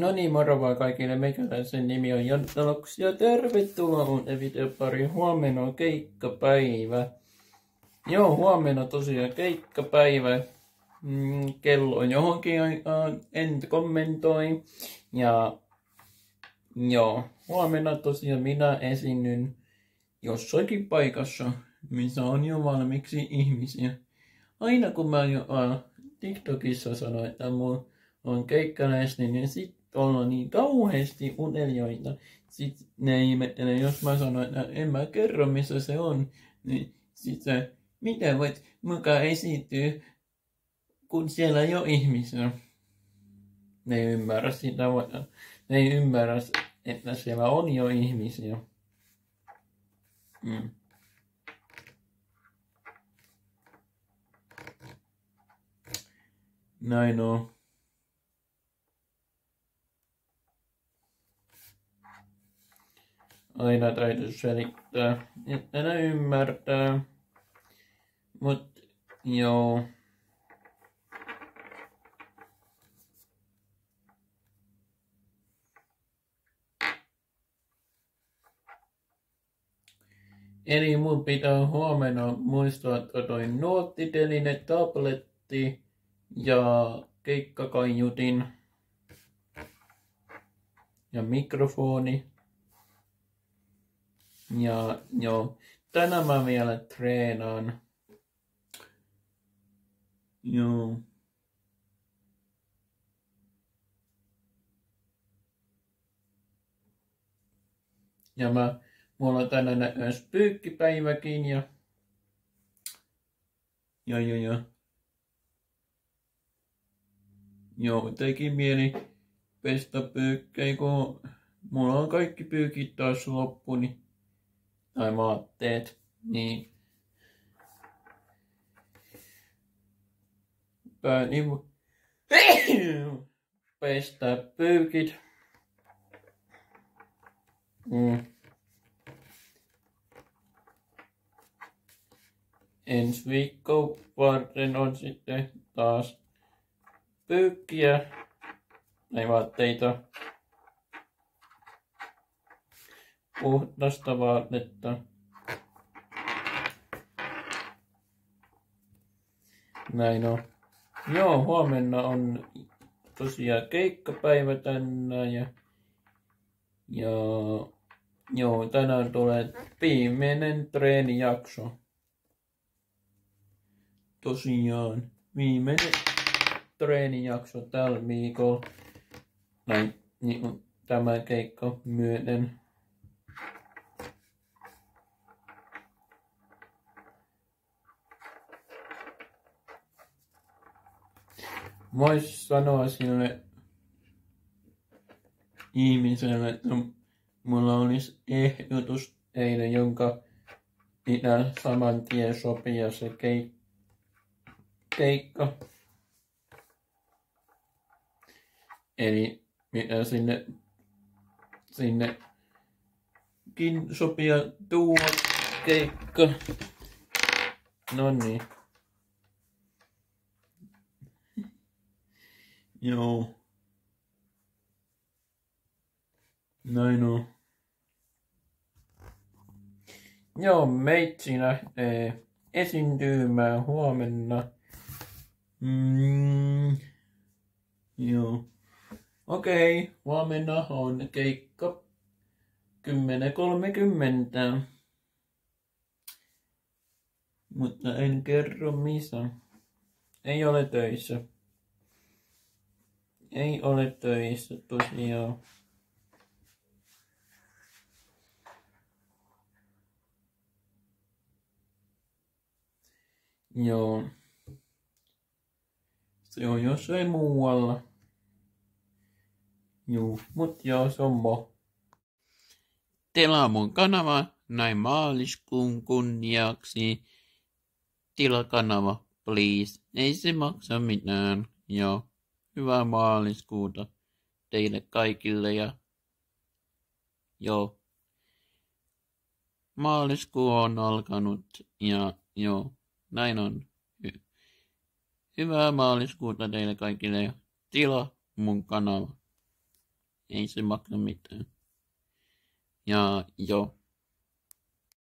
No niin, moro vaan kaikille. Meikäläisen nimi on Janttaloks ja tervetuloa mun videopari. Huomenna on keikkapäivä. Joo, huomenna tosiaan keikkapäivä. Mm, kello on johonkin aikaan, en kommentoi. Ja joo, huomenna tosiaan minä esinnyn jossakin paikassa, missä on jo valmiiksi ihmisiä. Aina kun mä jo äh, TikTokissa sanoin, että mulla on keikkaläsni, niin sit on niin kauheasti uneljoita. Sitten ne ihmettelee, jos mä sanon, että en mä kerro missä se on, niin sit se, miten voit mukaan esiintyä, kun siellä ei ole ihmisiä. Ne ei ymmärrä sitä, ne ei ymmärrä, että siellä on jo ihmisiä. Mm. Näin on. Aina täytyy selittää, että ne ymmärtää. Mut joo. Eli mun pitää huomenna muistaa, että toi nuottiteline, tabletti ja keikkakaiutin ja mikrofoni. Ja joo, tänään mä vielä treenaan. Joo. Ja mä, mulla on tänään myös pyykkipäiväkin ja ja ja ja. Joo, teki mieli pestä pyykkejä, kun mulla on kaikki pyykit taas loppu, niin tai vaatteet, niin päätin pestä pyykit. Mm. Ensi viikko varten on sitten taas pyykkiä, ei vaatteita. Puhdasta vaatetta. Näin on. Joo, huomenna on tosiaan keikkapäivä tänään ja, ja joo, tänään tulee viimeinen treenijakso. Tosiaan, viimeinen treenijakso tällä viikolla. Näin, niin tämä keikka myöten. Vois sanoa sille ihmiselle, että mulla olisi ehdotus teille, jonka pitää saman tien sopia se keik- keikka. Eli mitä sinne, sinnekin sopia tuo keikka. No niin. Joo. Näin on. Joo, meitsi lähtee esiintymään huomenna. Mm, joo. Okei, okay, huomenna on keikka 10.30. Mutta en kerro missä. Ei ole töissä ei ole töissä tosiaan. Joo. Se on jossain muualla. Juu, mut joo, se on mo. Tilaa mun kanava näin maaliskuun kunniaksi. Tila kanava, please. Ei se maksa mitään, joo. Hyvää maaliskuuta teille kaikille ja joo. Maaliskuu on alkanut ja joo, näin on. Hyvää maaliskuuta teille kaikille ja tila mun kanava. ei se maksa mitään. Ja jo,